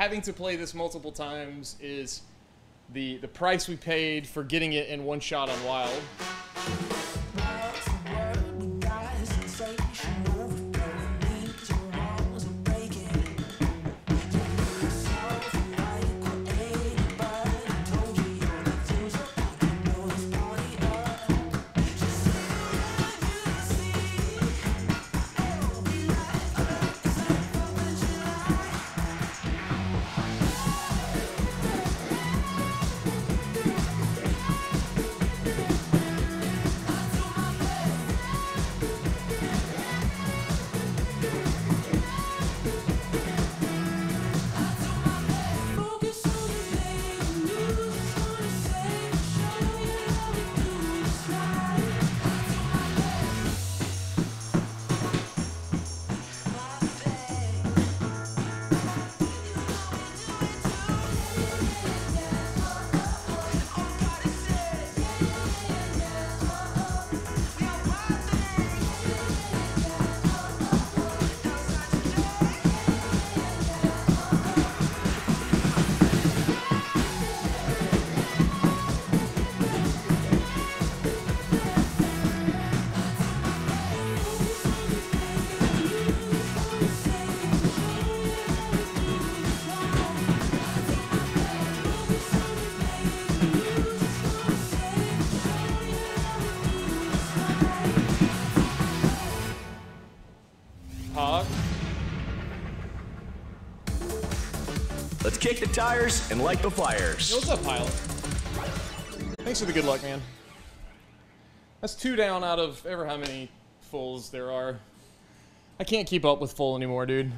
having to play this multiple times is the the price we paid for getting it in one shot on Wild. Hog. Let's kick the tires and light the fires. Yo, what's up, pilot? Thanks for the good luck, man. That's two down out of ever how many fulls there are. I can't keep up with full anymore, dude.